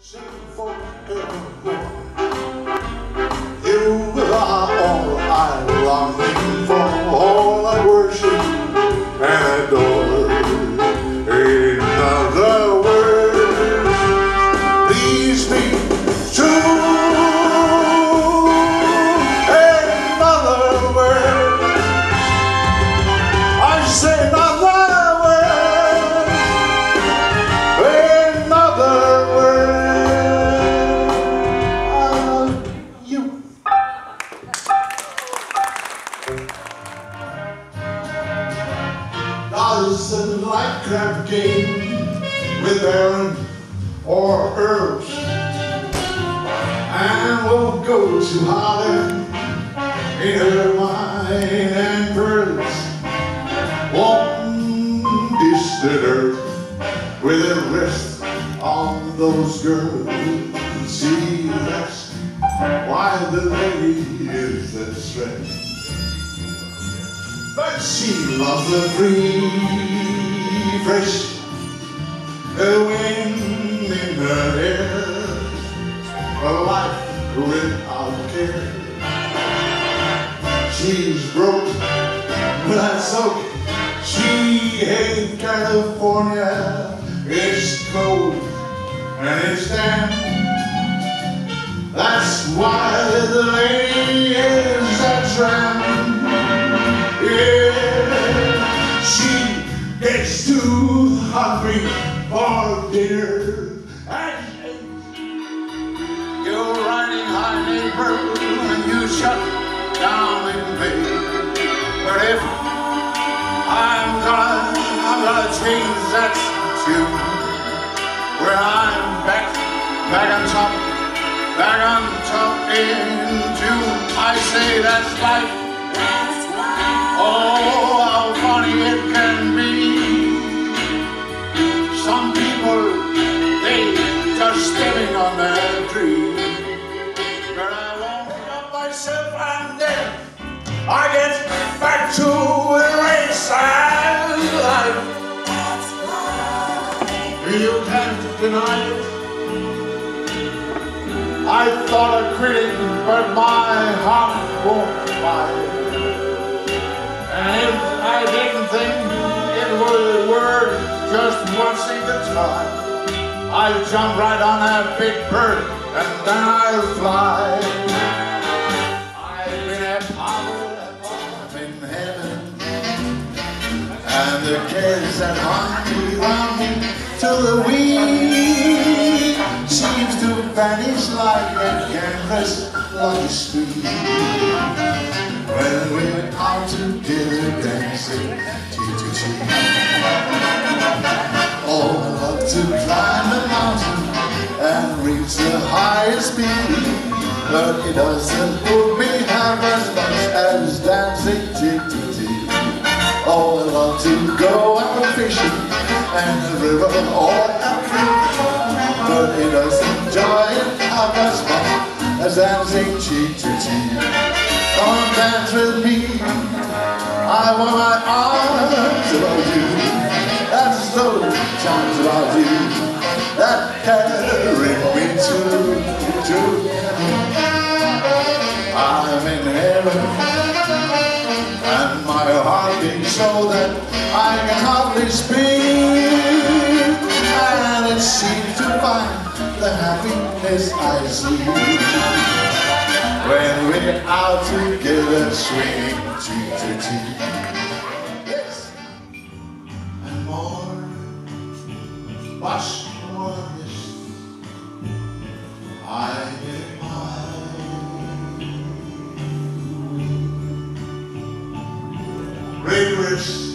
Sing forevermore. You Doesn't game with Aaron or herbs. And we'll go to Harlem in her wine and pearls. Won't the dirt with a rest on those girls. See, that's why the lady is the strength. But she loves the free, fresh the wind in her hair, a life without care. She's broke, but that's okay. She hates California. It's cold and it's damp. That's why the lady gets too hungry for dinner. And you're riding high, neighbor, and you shut down in vain. But if I'm gonna, I'm gonna change that tune, where I'm back, back on top, back on top in June. I say that's life. Oh, how funny it can be. Myself and then I get back to the race and life. You can't deny it. I thought of quitting, but my heart won't buy it. And if I didn't think it was worth just once one single time, I'd jump right on that big bird and then I'll fly. And the cares that haunt me round me till the wind seems to vanish like a canvas like a stream. When we're out together dancing cheek to cheek. Oh, I love to climb a mountain and reach the highest peak. But it doesn't put and the river or a creek. But it doesn't joy it half as dancing cheek to cheek. Come on, dance with me. I want my arms around you. That's those times about you that carry me to, to. I'm in heaven, and my heart beats so that I can hardly speak. Happiness I see when we're out together swinging cheek to cheek. Yes. And more, much more this, I admire. Rich